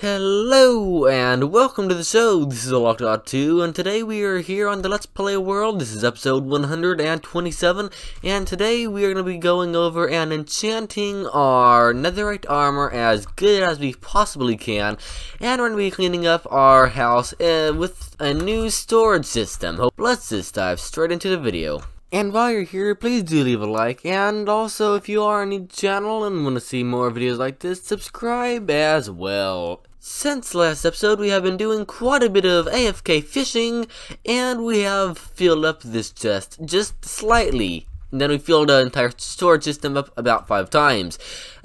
Hello and welcome to the show, this is Alok.2 and today we are here on the Let's Play World, this is episode 127 and today we are going to be going over and enchanting our netherite armor as good as we possibly can and we're going to be cleaning up our house uh, with a new storage system. Hope let's just dive straight into the video. And while you're here, please do leave a like, and also if you are a new channel and want to see more videos like this, subscribe as well. Since last episode, we have been doing quite a bit of AFK fishing, and we have filled up this chest just slightly. And then we filled the entire storage system up about five times.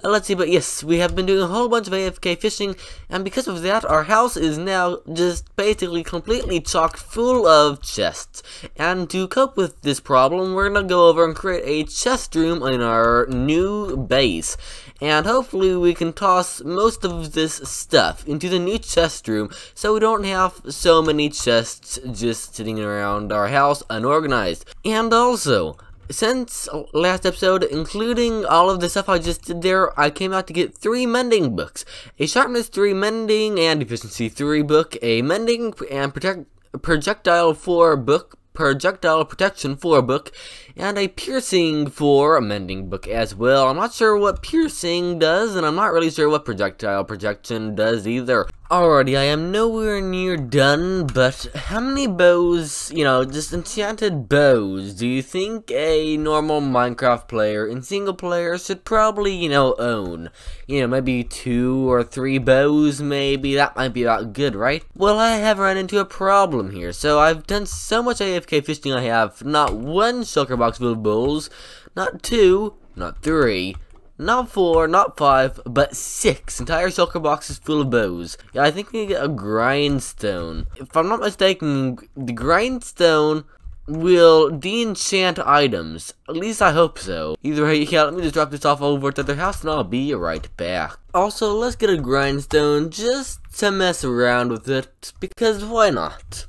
Uh, let's see, but yes, we have been doing a whole bunch of AFK fishing, and because of that, our house is now just basically completely chock full of chests. And to cope with this problem, we're gonna go over and create a chest room in our new base. And hopefully we can toss most of this stuff into the new chest room so we don't have so many chests just sitting around our house unorganized. And also, since last episode, including all of the stuff I just did there, I came out to get three mending books. A sharpness 3 mending and efficiency 3 book, a mending and protect projectile 4 book, projectile protection 4 book, and a piercing 4 mending book as well. I'm not sure what piercing does, and I'm not really sure what projectile protection does either. Alrighty, I am nowhere near done, but how many bows, you know, just enchanted bows, do you think a normal Minecraft player in single player should probably, you know, own? You know, maybe two or three bows, maybe, that might be about good, right? Well, I have run into a problem here, so I've done so much AFK fishing I have not one shulker box full of bows, not two, not three, not four, not five, but six entire shulker boxes full of bows. Yeah, I think we get a grindstone. If I'm not mistaken, the grindstone will de-enchant items. At least I hope so. Either way, yeah, let me just drop this off over to their house and I'll be right back. Also, let's get a grindstone just to mess around with it, because why not?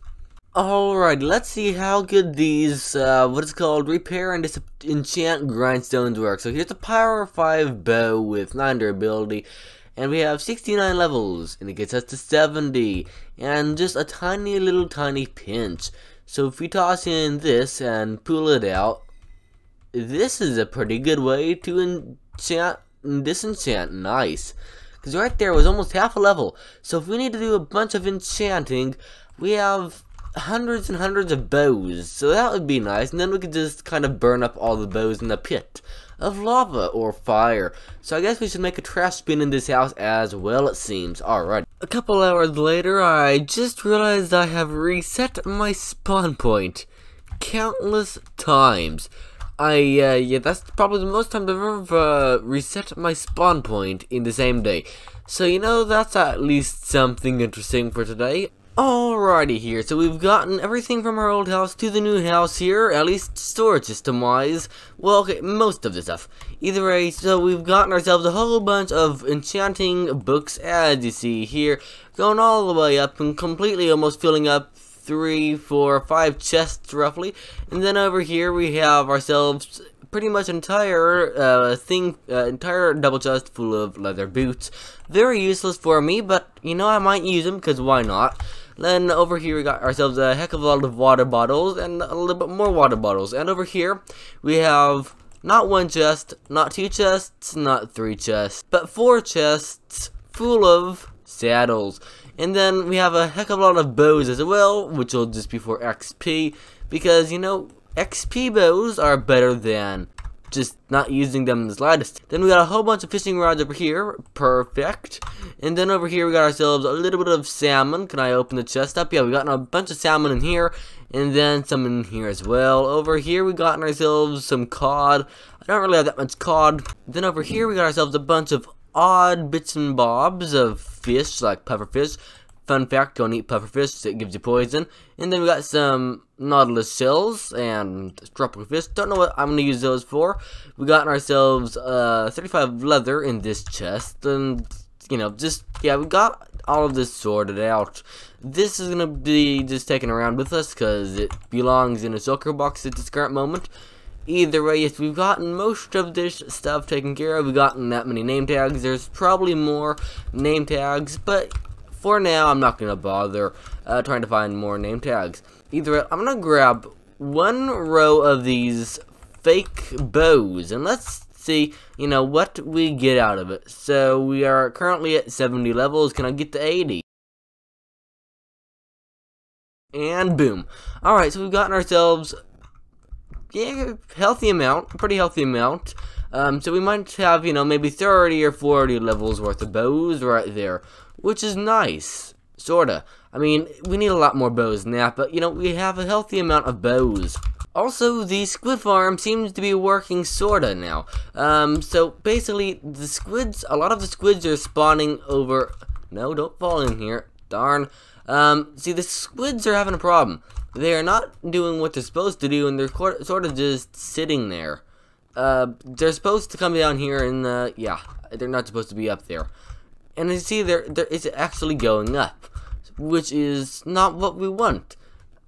Alright, let's see how good these, uh, what is called, repair and disenchant grindstones work. So here's a power 5 bow with 9 durability, and we have 69 levels, and it gets us to 70, and just a tiny little tiny pinch. So if we toss in this and pull it out, this is a pretty good way to enchant, disenchant, nice. Because right there was almost half a level, so if we need to do a bunch of enchanting, we have hundreds and hundreds of bows, so that would be nice, and then we could just kind of burn up all the bows in the pit of lava or fire. So I guess we should make a trash bin in this house as well, it seems. Alright. A couple hours later, I just realized I have reset my spawn point countless times. I, uh, yeah, that's probably the most time I've ever uh, reset my spawn point in the same day. So, you know, that's at least something interesting for today. Alrighty here, so we've gotten everything from our old house to the new house here, at least storage system wise. Well, okay, most of the stuff. Either way, so we've gotten ourselves a whole bunch of enchanting books, as you see here, going all the way up and completely almost filling up three, four, five chests roughly. And then over here we have ourselves pretty much entire uh, thing, uh, entire double chest full of leather boots. Very useless for me, but you know I might use them because why not? Then over here we got ourselves a heck of a lot of water bottles and a little bit more water bottles. And over here we have not one chest, not two chests, not three chests, but four chests full of saddles. And then we have a heck of a lot of bows as well, which will just be for XP, because, you know, XP bows are better than just not using them in the slightest. Then we got a whole bunch of fishing rods over here. Perfect. And then over here we got ourselves a little bit of salmon. Can I open the chest up? Yeah, we got a bunch of salmon in here. And then some in here as well. Over here we got ourselves some cod. I don't really have that much cod. Then over here we got ourselves a bunch of odd bits and bobs of fish, like pufferfish. Fun fact, don't eat pufferfish, it gives you poison. And then we got some nautilus shells and tropical fish. Don't know what I'm going to use those for. We got ourselves uh, 35 leather in this chest. And, you know, just, yeah, we got all of this sorted out. This is going to be just taken around with us because it belongs in a shulker box at this current moment. Either way, yes, we've gotten most of this stuff taken care of. We've gotten that many name tags. There's probably more name tags, but for now, I'm not going to bother uh, trying to find more name tags. Either I'm going to grab one row of these fake bows, and let's see, you know, what we get out of it. So we are currently at 70 levels. Can I get to 80? And boom. Alright, so we've gotten ourselves yeah, healthy amount, pretty healthy amount. Um, so we might have, you know, maybe 30 or 40 levels worth of bows right there, which is nice, sorta. I mean, we need a lot more bows than that, but, you know, we have a healthy amount of bows. Also, the squid farm seems to be working sorta now. Um, so basically, the squids, a lot of the squids are spawning over... No, don't fall in here. Darn. Um, see, the squids are having a problem. They are not doing what they're supposed to do, and they're sort of just sitting there. Uh, they're supposed to come down here, and, uh, yeah, they're not supposed to be up there. And you see, there, there, it's actually going up, which is not what we want.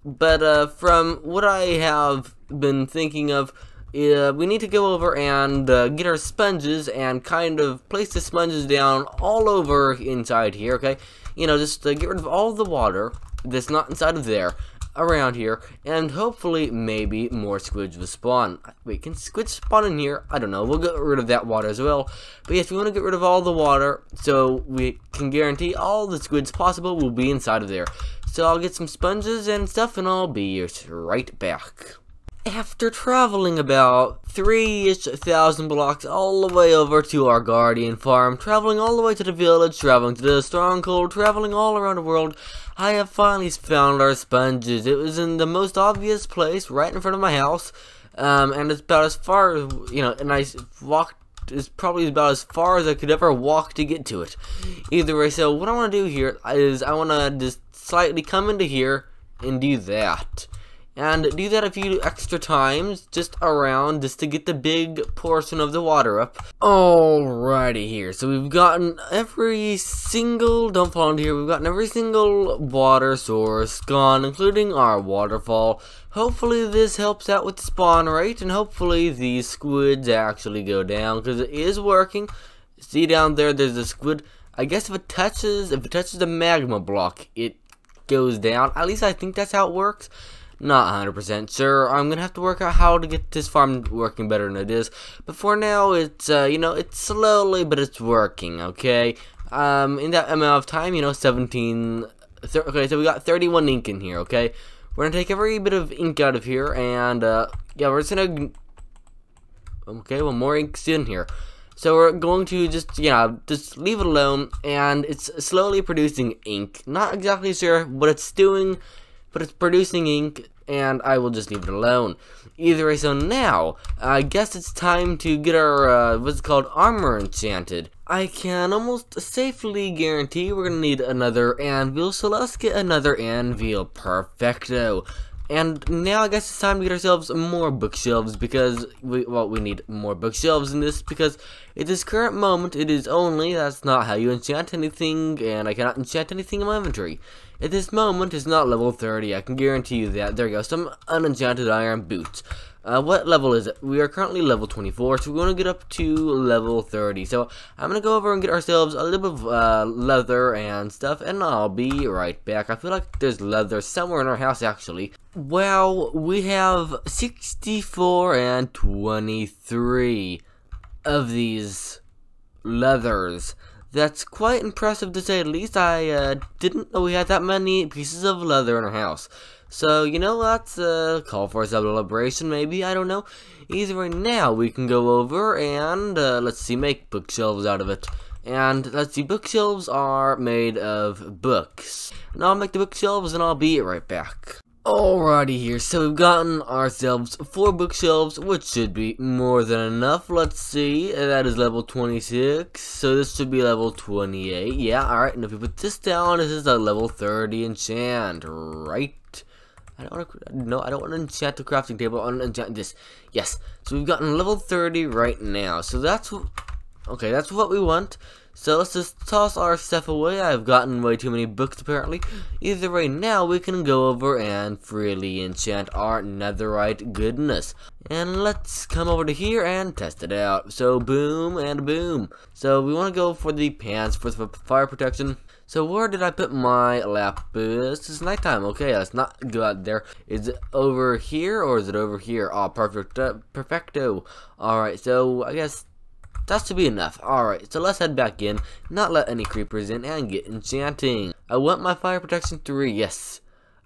But uh, from what I have been thinking of, uh, we need to go over and uh, get our sponges and kind of place the sponges down all over inside here, okay? You know, just uh, get rid of all the water that's not inside of there around here, and hopefully maybe more squids will spawn. Wait, can squids spawn in here? I don't know. We'll get rid of that water as well. But yes, we want to get rid of all the water so we can guarantee all the squids possible will be inside of there. So I'll get some sponges and stuff and I'll be right back. After traveling about three-ish thousand blocks all the way over to our guardian farm, traveling all the way to the village, traveling to the stronghold, traveling all around the world, I have finally found our sponges. It was in the most obvious place, right in front of my house, um, and it's about as far, you know, and I walked is probably about as far as I could ever walk to get to it. Either way, so what I want to do here is I want to just slightly come into here and do that. And do that a few extra times, just around, just to get the big portion of the water up. Alrighty here, so we've gotten every single, don't fall into here, we've gotten every single water source gone, including our waterfall. Hopefully this helps out with the spawn rate, and hopefully these squids actually go down, because it is working. See down there, there's a squid. I guess if it touches, if it touches the magma block, it goes down. At least I think that's how it works. Not 100% sure. I'm gonna have to work out how to get this farm working better than it is. But for now, it's, uh, you know, it's slowly, but it's working, okay? Um, in that amount of time, you know, 17... okay, so we got 31 ink in here, okay? We're gonna take every bit of ink out of here, and, uh, yeah, we're just gonna... Okay, well, more ink's in here. So we're going to just, you know, just leave it alone, and it's slowly producing ink. Not exactly sure what it's doing, but it's producing ink, and I will just leave it alone. Either way, so now, I guess it's time to get our, uh, what's called, armor enchanted. I can almost safely guarantee we're gonna need another anvil, so let's get another anvil. Perfecto. And now I guess it's time to get ourselves more bookshelves because we well we need more bookshelves in this because at this current moment it is only that's not how you enchant anything and I cannot enchant anything in my inventory. At this moment it's not level 30, I can guarantee you that. There you go, some unenchanted iron boots. Uh, what level is it? We are currently level 24, so we want to get up to level 30. So I'm going to go over and get ourselves a little bit of uh, leather and stuff, and I'll be right back. I feel like there's leather somewhere in our house, actually. Well, we have 64 and 23 of these leathers. That's quite impressive to say the least. I uh, didn't know we had that many pieces of leather in our house. So, you know, let's uh, call for a celebration, maybe, I don't know. Either way, now we can go over and, uh, let's see, make bookshelves out of it. And, let's see, bookshelves are made of books. And I'll make the bookshelves and I'll be right back. Alrighty here, so we've gotten ourselves four bookshelves, which should be more than enough. Let's see, that is level 26, so this should be level 28. Yeah, alright, and if we put this down, this is a level 30 enchant, right? I don't want to, no, I don't want to enchant the crafting table, I want to enchant this. Yes, so we've gotten level 30 right now, so that's, okay, that's what we want. So let's just toss our stuff away. I've gotten way too many books apparently. Either way, now we can go over and freely enchant our netherite goodness. And let's come over to here and test it out. So boom and boom. So we want to go for the pants for fire protection. So where did I put my lapis? It's nighttime. Okay, let's not go out there. Is it over here or is it over here? Oh, perfect, uh, perfecto. All right, so I guess that's to be enough. Alright, so let's head back in, not let any creepers in, and get enchanting. I want my fire protection 3, yes.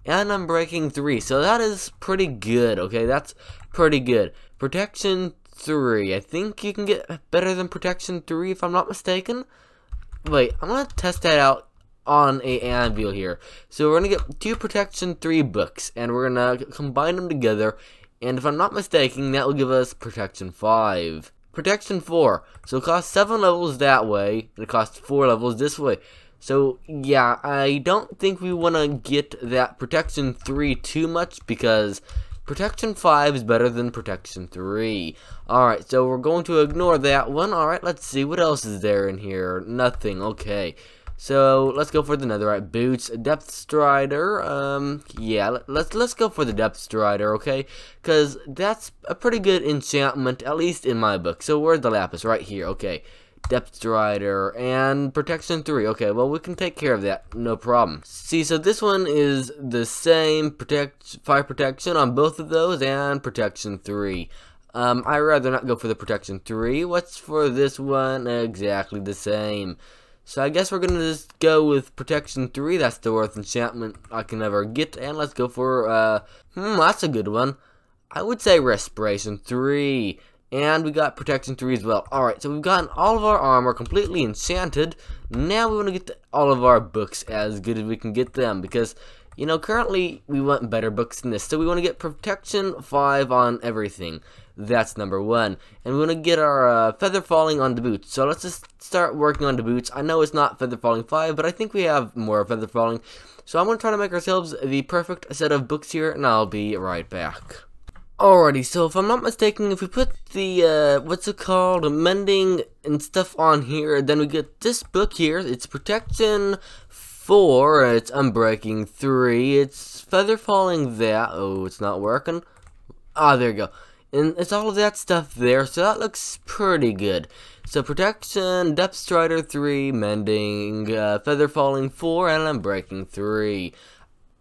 And unbreaking 3, so that is pretty good, okay? That's pretty good. Protection 3, I think you can get better than protection 3 if I'm not mistaken. Wait, I'm gonna test that out on a anvil here. So we're gonna get two protection 3 books, and we're gonna combine them together, and if I'm not mistaken, that will give us protection 5. Protection 4. So it costs 7 levels that way, and it costs 4 levels this way. So, yeah, I don't think we want to get that Protection 3 too much, because Protection 5 is better than Protection 3. Alright, so we're going to ignore that one. Alright, let's see, what else is there in here? Nothing, okay. So let's go for the netherite boots, depth strider. Um, yeah, let's let's go for the depth strider, okay? Cause that's a pretty good enchantment, at least in my book. So where's the lapis? Right here, okay. Depth strider and protection three. Okay, well we can take care of that, no problem. See, so this one is the same protect fire protection on both of those and protection three. Um, I rather not go for the protection three. What's for this one? Exactly the same. So I guess we're going to just go with Protection 3. That's the worst enchantment I can ever get. And let's go for, uh, hmm, that's a good one. I would say Respiration 3. And we got Protection 3 as well. Alright, so we've gotten all of our armor completely enchanted. Now we want to get all of our books as good as we can get them. Because, you know, currently we want better books than this. So we want to get Protection 5 on everything. That's number one. And we want to get our uh, feather falling on the boots. So let's just start working on the boots. I know it's not feather falling 5, but I think we have more feather falling. So I'm going to try to make ourselves the perfect set of books here, and I'll be right back. Alrighty, so if I'm not mistaken, if we put the, uh, what's it called, mending and stuff on here, then we get this book here, it's Protection 4, it's Unbreaking 3, it's Feather Falling that, oh, it's not working. Ah, there you go. And it's all of that stuff there, so that looks pretty good. So protection, depth strider 3, mending, uh, feather falling 4, and unbreaking 3.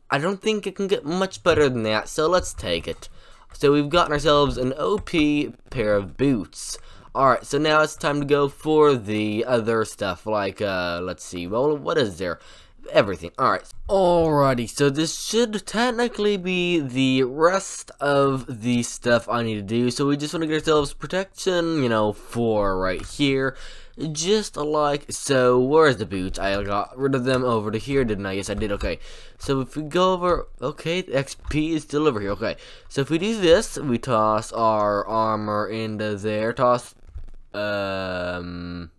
I don't think it can get much better than that, so let's take it. So we've gotten ourselves an OP pair of boots. Alright, so now it's time to go for the other stuff, like, uh, let's see, well, what is there? Everything. Alright. Alrighty, so this should technically be the rest of the stuff I need to do. So we just want to get ourselves protection, you know, for right here. Just like so. Where's the boots? I got rid of them over to here, didn't I? Yes, I did. Okay. So if we go over, okay, XP is still over here. Okay. So if we do this, we toss our armor into there. Toss, um...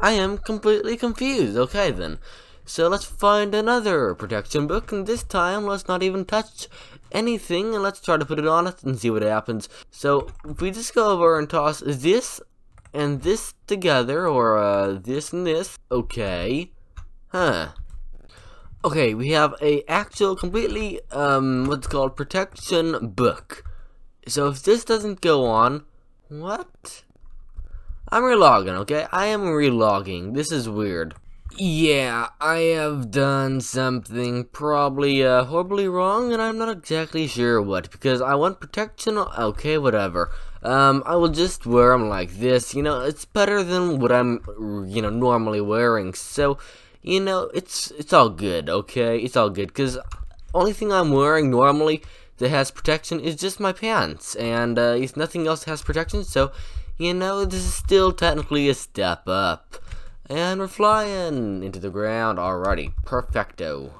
I am completely confused. Okay then. So let's find another protection book, and this time let's not even touch anything, and let's try to put it on it and see what happens. So, if we just go over and toss this and this together, or uh, this and this, okay, huh. Okay, we have a actual completely, um, what's called protection book. So if this doesn't go on, what? I'm relogging, okay? I am relogging. This is weird. Yeah, I have done something probably uh, horribly wrong, and I'm not exactly sure what, because I want protection, okay, whatever. Um, I will just wear them like this, you know, it's better than what I'm, you know, normally wearing, so, you know, it's, it's all good, okay? It's all good, because only thing I'm wearing normally that has protection is just my pants, and, uh, nothing else has protection, so, you know, this is still technically a step up. And we're flying into the ground already. Perfecto.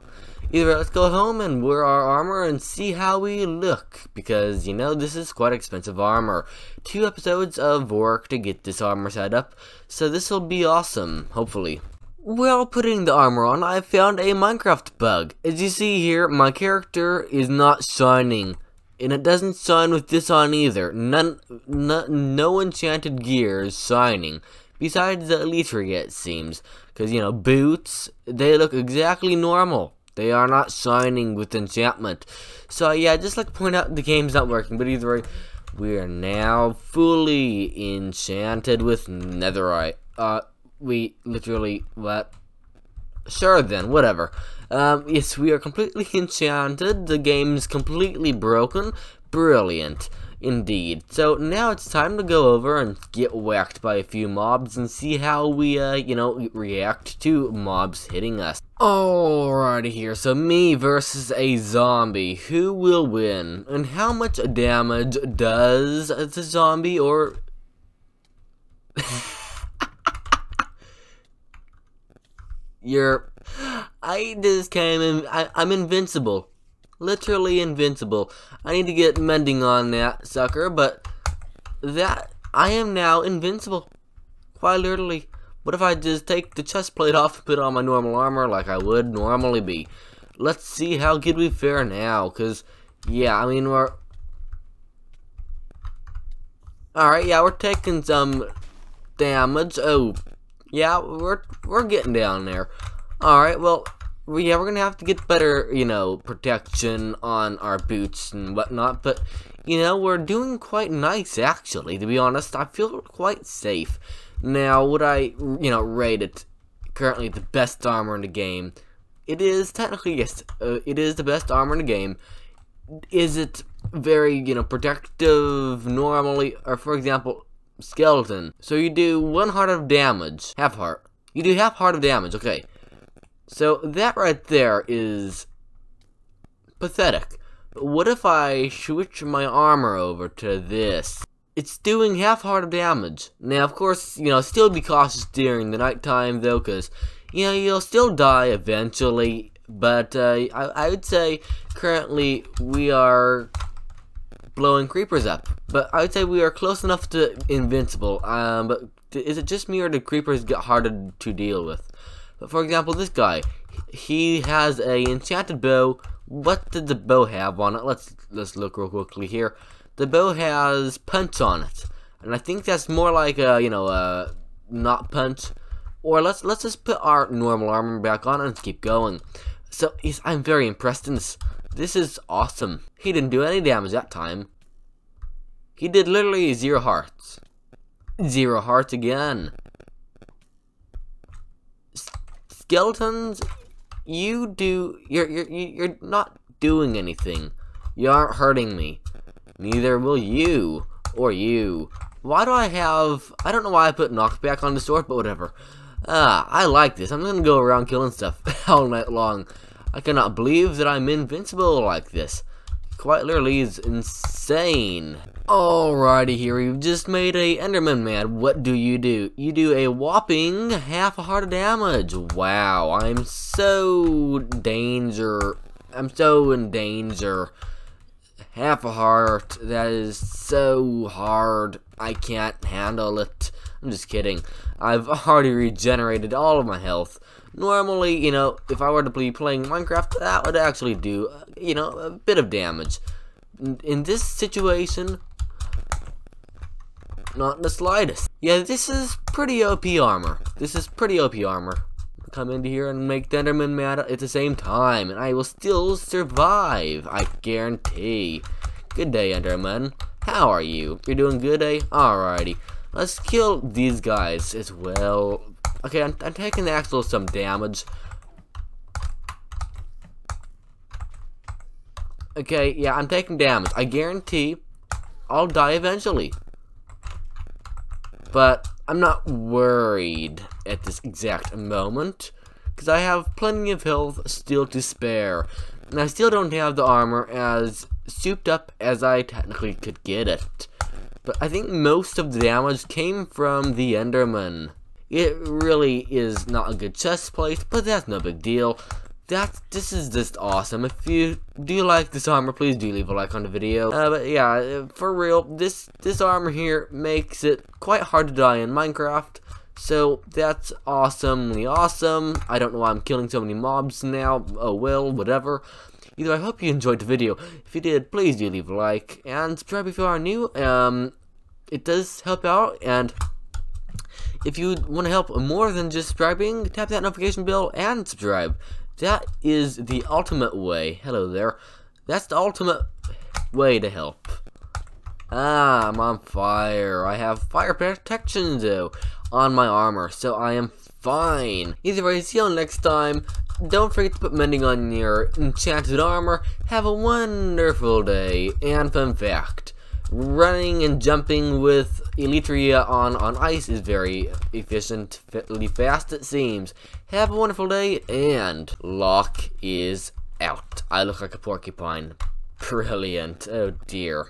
Either way, let's go home and wear our armor and see how we look. Because, you know, this is quite expensive armor. Two episodes of work to get this armor set up. So this will be awesome, hopefully. While putting the armor on, I found a Minecraft bug. As you see here, my character is not shining and it doesn't shine with this on either. None, no, no enchanted gear is shining. Besides the Elytra, it seems. Because, you know, boots, they look exactly normal. They are not shining with enchantment. So, yeah, just like point out the game's not working. But either way, we are now fully enchanted with netherite. Uh, we literally, what? Sure then, whatever. Um, yes, we are completely enchanted. The game's completely broken. Brilliant. Indeed. So now it's time to go over and get whacked by a few mobs and see how we, uh, you know, react to mobs hitting us. Alrighty here, so me versus a zombie. Who will win? And how much damage does the zombie or... You're... I just came in... I, I'm invincible. Literally invincible. I need to get mending on that sucker, but that I am now invincible. Quite literally. What if I just take the chest plate off and put on my normal armor like I would normally be? Let's see how good we fare now, because, yeah, I mean, we're... Alright, yeah, we're taking some damage. Oh, yeah, we're, we're getting down there. Alright, well, yeah, we're gonna have to get better, you know, protection on our boots and whatnot, but, you know, we're doing quite nice, actually, to be honest. I feel quite safe. Now, would I, you know, rate it currently the best armor in the game? It is, technically, yes, uh, it is the best armor in the game. Is it very, you know, protective normally, or for example, skeleton. So you do one heart of damage, half heart. You do half heart of damage, okay. So that right there is pathetic. But what if I switch my armor over to this? It's doing half heart of damage. Now, of course, you know, still be cautious during the nighttime, though, because, you know, you'll still die eventually. But uh, I, I would say currently we are blowing creepers up. But I would say we are close enough to invincible. Um, but is it just me or do creepers get harder to deal with? But for example, this guy, he has a enchanted bow. What did the bow have on it? Let's let's look real quickly here. The bow has punch on it, and I think that's more like a you know a not punch. Or let's let's just put our normal armor back on and keep going. So I'm very impressed in this. This is awesome. He didn't do any damage that time. He did literally zero hearts. Zero hearts again skeletons, you do, you're, you're, you're not doing anything. You aren't hurting me. Neither will you, or you. Why do I have, I don't know why I put knockback on the sword, but whatever. Ah, I like this. I'm gonna go around killing stuff all night long. I cannot believe that I'm invincible like this. Quite literally is insane. Alrighty here, we've just made a Enderman mad. What do you do? You do a whopping half a heart of damage. Wow, I'm so danger. I'm so in danger. Half a heart, that is so hard. I can't handle it. I'm just kidding. I've already regenerated all of my health. Normally, you know, if I were to be playing Minecraft, that would actually do, you know, a bit of damage. In this situation, not in the slightest. Yeah, this is pretty OP armor. This is pretty OP armor. Come into here and make Enderman mad at the same time, and I will still survive. I guarantee. Good day, Enderman. How are you? You're doing good, eh? Alrighty. Let's kill these guys as well. Okay, I'm, I'm taking the actual some damage. Okay, yeah, I'm taking damage. I guarantee I'll die eventually. But I'm not worried at this exact moment, because I have plenty of health still to spare. And I still don't have the armor as souped up as I technically could get it. But I think most of the damage came from the Enderman. It really is not a good chest plate, but that's no big deal that this is just awesome. If you do like this armor, please do leave a like on the video. Uh, but yeah, for real, this this armor here makes it quite hard to die in Minecraft. So that's awesomely awesome. I don't know why I'm killing so many mobs now. Oh well, whatever. Either I hope you enjoyed the video. If you did, please do leave a like and subscribe if you are new. Um, it does help out and if you want to help more than just subscribing, tap that notification bell and subscribe. That is the ultimate way. Hello there. That's the ultimate way to help. Ah, I'm on fire. I have fire protection though on my armor, so I am fine. Either way, see you next time. Don't forget to put mending on your enchanted armor. Have a wonderful day. And fun fact, running and jumping with Elytra on, on ice is very efficiently fast, it seems. Have a wonderful day, and Lock is out. I look like a porcupine. Brilliant. Oh, dear.